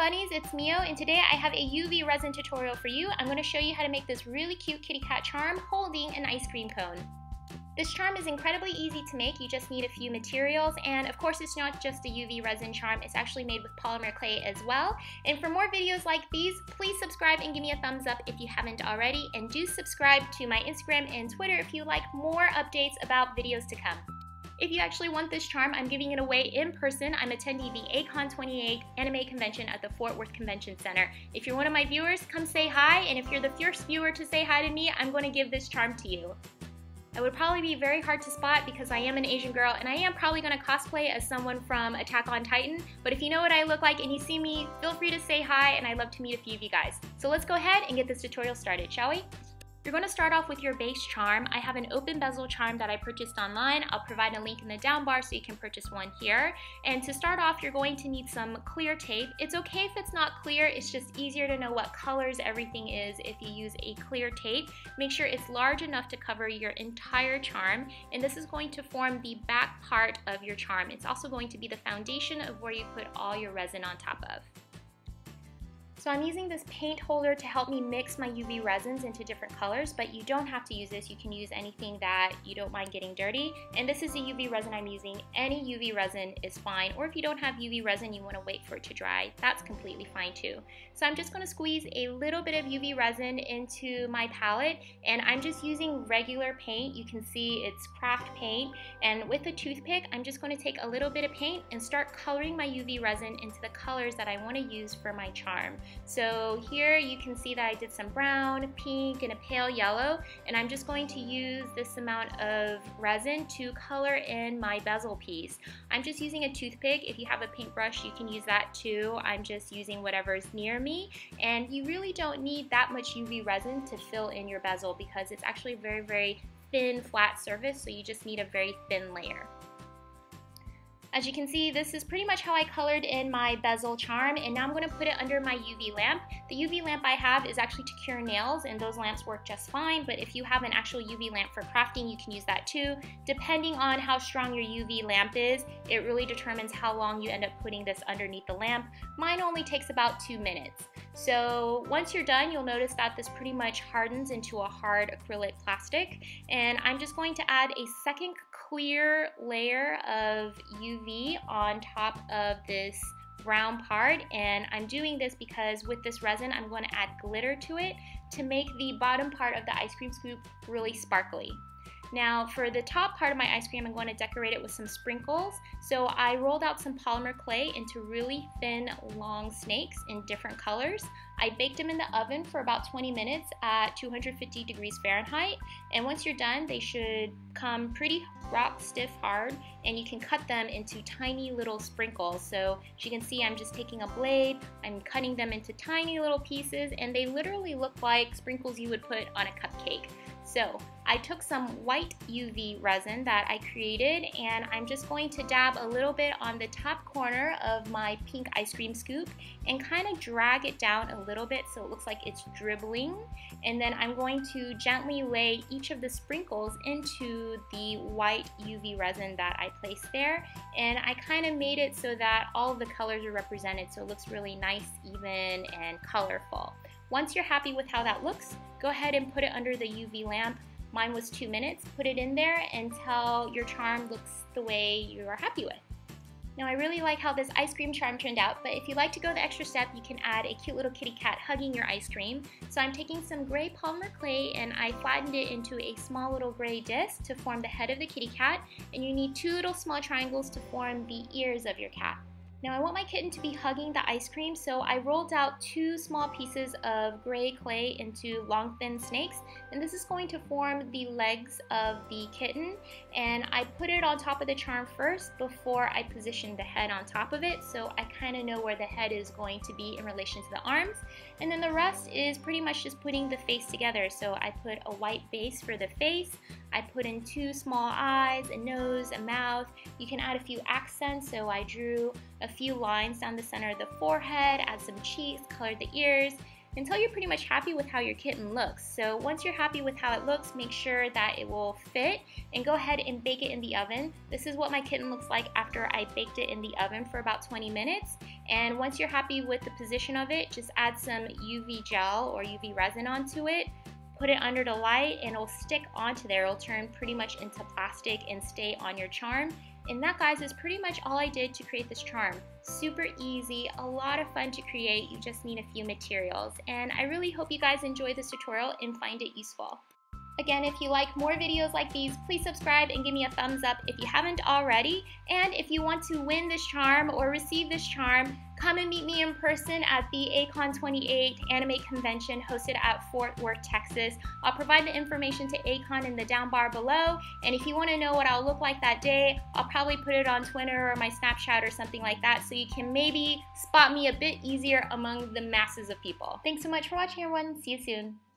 bunnies, it's Mio and today I have a UV resin tutorial for you. I'm going to show you how to make this really cute kitty cat charm holding an ice cream cone. This charm is incredibly easy to make, you just need a few materials and of course it's not just a UV resin charm, it's actually made with polymer clay as well. And for more videos like these, please subscribe and give me a thumbs up if you haven't already and do subscribe to my Instagram and Twitter if you like more updates about videos to come. If you actually want this charm, I'm giving it away in person. I'm attending the A-Kon 28 Anime Convention at the Fort Worth Convention Center. If you're one of my viewers, come say hi, and if you're the first viewer to say hi to me, I'm going to give this charm to you. I would probably be very hard to spot because I am an Asian girl and I am probably going to cosplay as someone from Attack on Titan, but if you know what I look like and you see me, feel free to say hi and I'd love to meet a few of you guys. So let's go ahead and get this tutorial started, shall we? You're going to start off with your base charm. I have an open bezel charm that I purchased online. I'll provide a link in the down bar so you can purchase one here. And to start off, you're going to need some clear tape. It's okay if it's not clear, it's just easier to know what colors everything is if you use a clear tape. Make sure it's large enough to cover your entire charm, and this is going to form the back part of your charm. It's also going to be the foundation of where you put all your resin on top of. So I'm using this paint holder to help me mix my UV resins into different colors, but you don't have to use this. You can use anything that you don't mind getting dirty. And this is the UV resin I'm using. Any UV resin is fine, or if you don't have UV resin, you wanna wait for it to dry, that's completely fine too. So I'm just gonna squeeze a little bit of UV resin into my palette, and I'm just using regular paint. You can see it's craft paint, and with a toothpick, I'm just gonna take a little bit of paint and start coloring my UV resin into the colors that I wanna use for my charm. So here you can see that I did some brown, pink, and a pale yellow, and I'm just going to use this amount of resin to color in my bezel piece. I'm just using a toothpick. If you have a paintbrush, you can use that too. I'm just using whatever's near me, and you really don't need that much UV resin to fill in your bezel because it's actually a very, very thin, flat surface, so you just need a very thin layer. As you can see, this is pretty much how I colored in my bezel charm, and now I'm going to put it under my UV lamp. The UV lamp I have is actually to cure nails, and those lamps work just fine, but if you have an actual UV lamp for crafting, you can use that too. Depending on how strong your UV lamp is, it really determines how long you end up putting this underneath the lamp. Mine only takes about two minutes. So once you're done, you'll notice that this pretty much hardens into a hard acrylic plastic, and I'm just going to add a second clear layer of UV on top of this brown part and I'm doing this because with this resin I'm going to add glitter to it to make the bottom part of the ice cream scoop really sparkly. Now for the top part of my ice cream, I'm going to decorate it with some sprinkles. So I rolled out some polymer clay into really thin, long snakes in different colors. I baked them in the oven for about 20 minutes at 250 degrees Fahrenheit. And once you're done, they should come pretty rock stiff hard and you can cut them into tiny little sprinkles. So as you can see, I'm just taking a blade, I'm cutting them into tiny little pieces and they literally look like sprinkles you would put on a cupcake. So I took some white UV resin that I created and I'm just going to dab a little bit on the top corner of my pink ice cream scoop and kind of drag it down a little bit so it looks like it's dribbling. And then I'm going to gently lay each of the sprinkles into the white UV resin that I placed there. And I kind of made it so that all the colors are represented so it looks really nice, even, and colorful. Once you're happy with how that looks, go ahead and put it under the UV lamp. Mine was two minutes. Put it in there until your charm looks the way you are happy with. Now I really like how this ice cream charm turned out, but if you'd like to go the extra step, you can add a cute little kitty cat hugging your ice cream. So I'm taking some gray polymer clay and I flattened it into a small little gray disc to form the head of the kitty cat, and you need two little small triangles to form the ears of your cat. Now I want my kitten to be hugging the ice cream, so I rolled out two small pieces of gray clay into long thin snakes, and this is going to form the legs of the kitten, and I put it on top of the charm first before I position the head on top of it, so I kind of know where the head is going to be in relation to the arms, and then the rest is pretty much just putting the face together, so I put a white base for the face, I put in two small eyes, a nose, a mouth. You can add a few accents, so I drew a few lines down the center of the forehead, add some cheeks, colored the ears, until you're pretty much happy with how your kitten looks. So once you're happy with how it looks, make sure that it will fit and go ahead and bake it in the oven. This is what my kitten looks like after I baked it in the oven for about 20 minutes. And once you're happy with the position of it, just add some UV gel or UV resin onto it put it under the light and it'll stick onto there. It'll turn pretty much into plastic and stay on your charm. And that guys is pretty much all I did to create this charm. Super easy, a lot of fun to create, you just need a few materials. And I really hope you guys enjoy this tutorial and find it useful. Again, if you like more videos like these, please subscribe and give me a thumbs up if you haven't already. And if you want to win this charm or receive this charm, come and meet me in person at the A-Kon 28 Anime Convention hosted at Fort Worth, Texas. I'll provide the information to A-Kon in the down bar below. And if you want to know what I'll look like that day, I'll probably put it on Twitter or my Snapchat or something like that so you can maybe spot me a bit easier among the masses of people. Thanks so much for watching, everyone. See you soon.